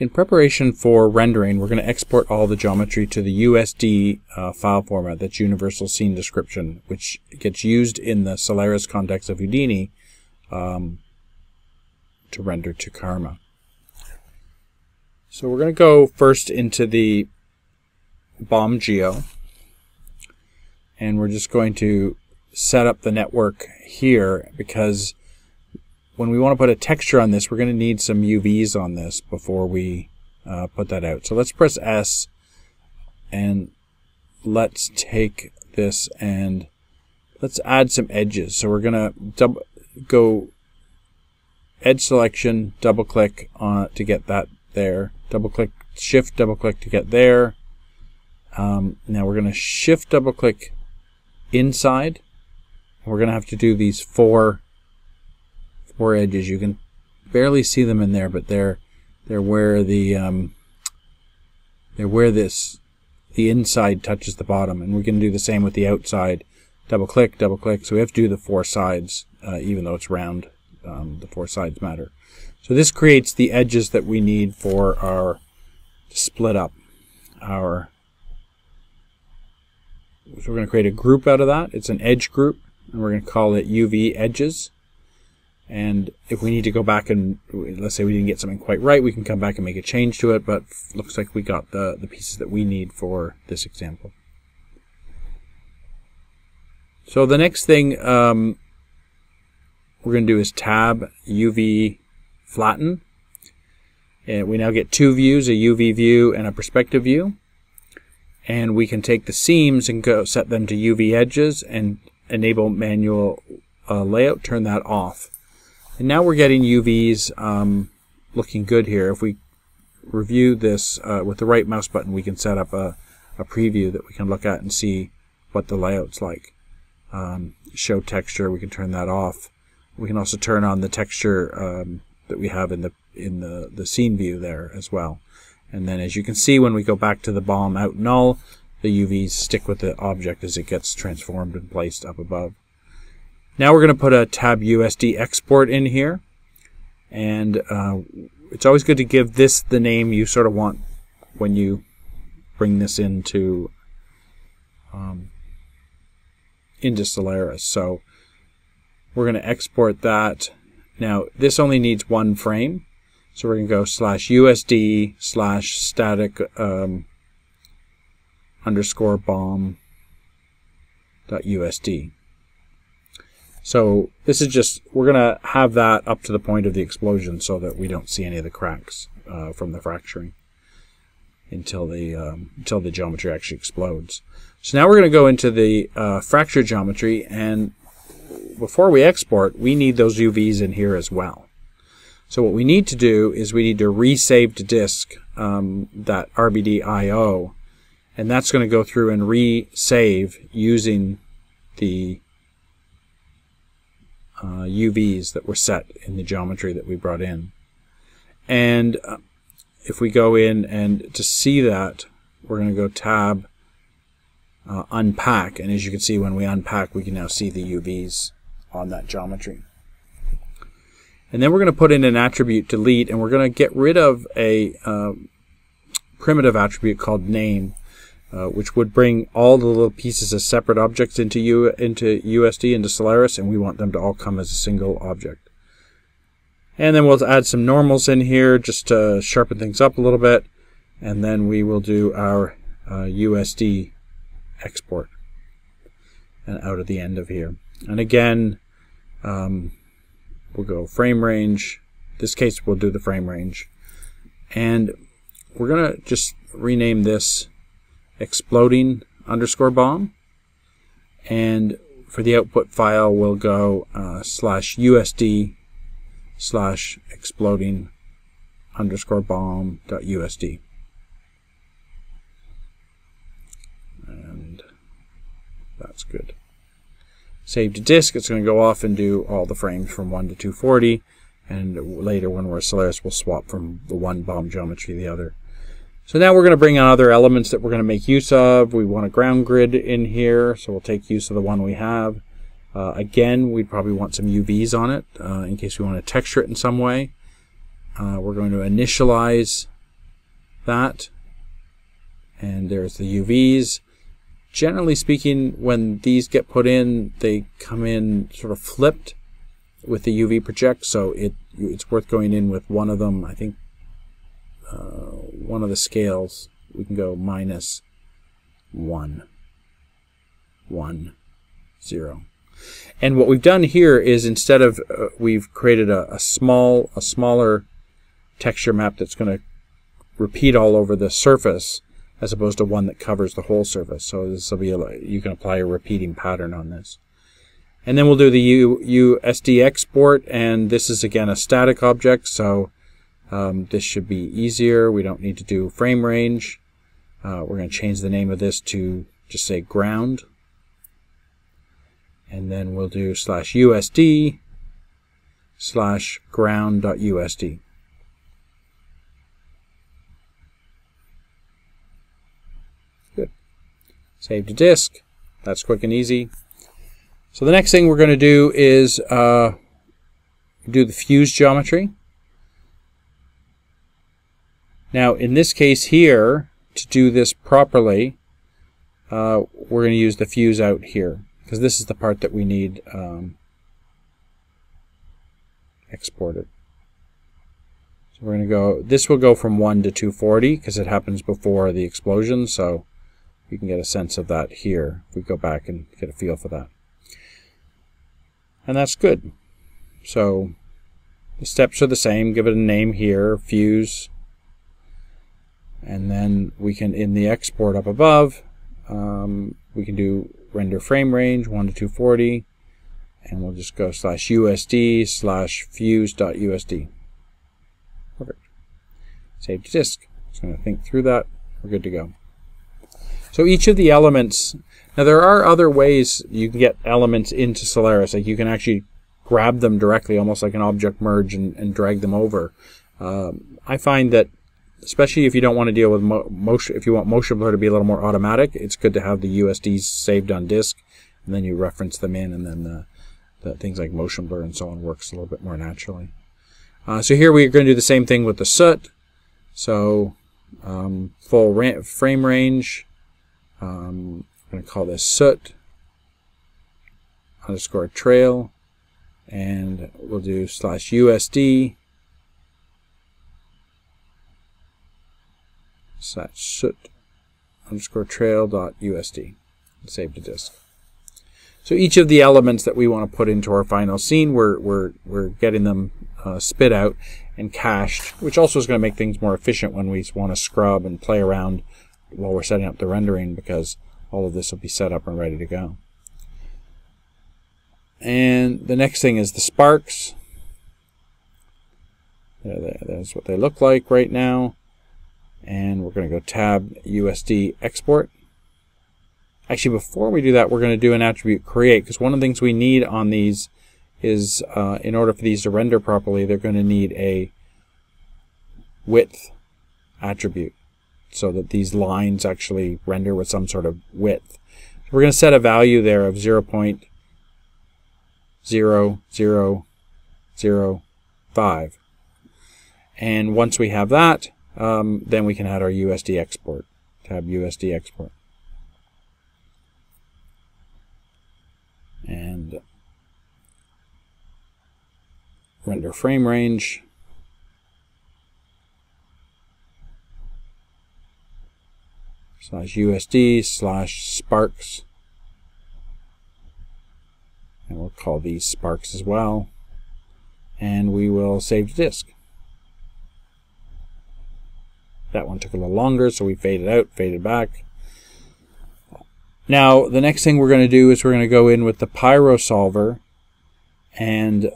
In preparation for rendering, we're going to export all the geometry to the USD uh, file format that's Universal Scene Description, which gets used in the Solaris context of Houdini um, to render to Karma. So we're going to go first into the bomb Geo, and we're just going to set up the network here because when we want to put a texture on this, we're going to need some UVs on this before we uh, put that out. So let's press S and let's take this and let's add some edges. So we're going to go edge selection, double click on to get that there, double click, shift double click to get there. Um, now we're going to shift double click inside. We're going to have to do these four four edges. You can barely see them in there, but they're they're where the um, they're where this the inside touches the bottom, and we can do the same with the outside. Double click, double click. So we have to do the four sides, uh, even though it's round. Um, the four sides matter. So this creates the edges that we need for our split up our. So we're going to create a group out of that. It's an edge group, and we're going to call it UV edges. And if we need to go back and let's say we didn't get something quite right, we can come back and make a change to it. But looks like we got the, the pieces that we need for this example. So the next thing um, we're going to do is tab UV flatten. And we now get two views, a UV view and a perspective view. And we can take the seams and go set them to UV edges and enable manual uh, layout, turn that off. And now we're getting UVs um, looking good here. If we review this uh, with the right mouse button, we can set up a, a preview that we can look at and see what the layout's like. Um, show texture, we can turn that off. We can also turn on the texture um, that we have in the in the, the scene view there as well. And then as you can see when we go back to the bomb out null, the UVs stick with the object as it gets transformed and placed up above. Now we're going to put a tab USD export in here. And uh, it's always good to give this the name you sort of want when you bring this into um, into Solaris. So we're going to export that. Now this only needs one frame. So we're going to go slash USD slash static um, underscore bomb dot USD. So this is just, we're going to have that up to the point of the explosion so that we don't see any of the cracks uh, from the fracturing until the, um, until the geometry actually explodes. So now we're going to go into the uh, fracture geometry and before we export, we need those UVs in here as well. So what we need to do is we need to resave to disk um, that RBD IO and that's going to go through and resave using the uh, UVs that were set in the geometry that we brought in. And uh, if we go in and to see that, we're going to go tab uh, unpack. And as you can see, when we unpack, we can now see the UVs on that geometry. And then we're going to put in an attribute delete, and we're going to get rid of a uh, primitive attribute called name uh, which would bring all the little pieces as separate objects into U into USD into Solaris, and we want them to all come as a single object. And then we'll add some normals in here just to sharpen things up a little bit, and then we will do our uh, USD export and out of the end of here. And again, um, we'll go frame range. this case, we'll do the frame range. And we're going to just rename this exploding underscore bomb. And for the output file, we'll go uh, slash USD slash exploding underscore bomb dot USD. And that's good. Save to disk, it's going to go off and do all the frames from 1 to 240. And later, when we're Solaris, we'll swap from the one bomb geometry to the other. So now we're going to bring on other elements that we're going to make use of. We want a ground grid in here, so we'll take use of the one we have. Uh, again, we'd probably want some UVs on it uh, in case we want to texture it in some way. Uh, we're going to initialize that. And there's the UVs. Generally speaking, when these get put in, they come in sort of flipped with the UV project, so it it's worth going in with one of them. I think one of the scales, we can go minus 1, 1, 0. And what we've done here is instead of, uh, we've created a, a, small, a smaller texture map that's going to repeat all over the surface as opposed to one that covers the whole surface. So this will be, you can apply a repeating pattern on this. And then we'll do the U, USD export, and this is again a static object, so um, this should be easier. We don't need to do frame range. Uh, we're going to change the name of this to just say ground. And then we'll do slash USD slash ground.usd. Good. Save to disk. That's quick and easy. So the next thing we're going to do is uh, do the fuse geometry. Now, in this case here, to do this properly, uh, we're going to use the fuse out here because this is the part that we need um, exported. So we're going to go, this will go from 1 to 240 because it happens before the explosion, so you can get a sense of that here if we go back and get a feel for that. And that's good. So the steps are the same. Give it a name here, fuse, and then we can in the export up above um, we can do render frame range 1 to 240 and we'll just go slash usd slash fuse.usd perfect. Save to disk. Just going to think through that. We're good to go. So each of the elements now there are other ways you can get elements into Solaris. Like you can actually grab them directly almost like an object merge and, and drag them over. Um, I find that especially if you don't want to deal with mo motion, if you want motion blur to be a little more automatic, it's good to have the USDs saved on disk, and then you reference them in, and then the, the things like motion blur and so on works a little bit more naturally. Uh, so here we're going to do the same thing with the soot. So um, full ra frame range. Um, I'm going to call this soot underscore trail, and we'll do slash USD slash soot underscore trail dot USD. Save to disk. So each of the elements that we want to put into our final scene, we're, we're, we're getting them uh, spit out and cached, which also is going to make things more efficient when we want to scrub and play around while we're setting up the rendering because all of this will be set up and ready to go. And the next thing is the sparks. There, there, that's what they look like right now and we're going to go tab USD export. Actually, before we do that, we're going to do an attribute create because one of the things we need on these is uh, in order for these to render properly, they're going to need a width attribute so that these lines actually render with some sort of width. So we're going to set a value there of 0 0.0005. And once we have that, um, then we can add our USD export. Tab USD export. And render frame range. slash USD slash sparks. And we'll call these sparks as well. And we will save to disk. That one took a little longer, so we faded out, faded back. Now, the next thing we're going to do is we're going to go in with the Pyro Solver, and,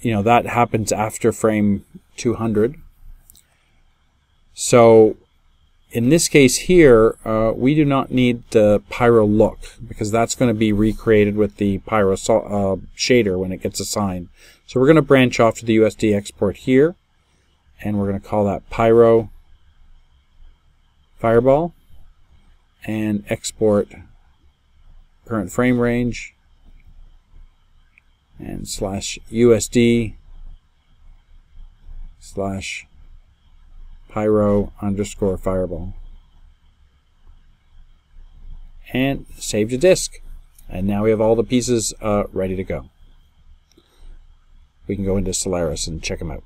you know, that happens after frame 200. So, in this case here, uh, we do not need the Pyro look, because that's going to be recreated with the Pyro uh, shader when it gets assigned. So we're going to branch off to the USD export here, and we're going to call that Pyro Fireball and export current frame range and slash USD slash pyro underscore fireball. And save to disk. And now we have all the pieces uh, ready to go. We can go into Solaris and check them out.